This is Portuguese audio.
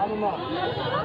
Vamos lá.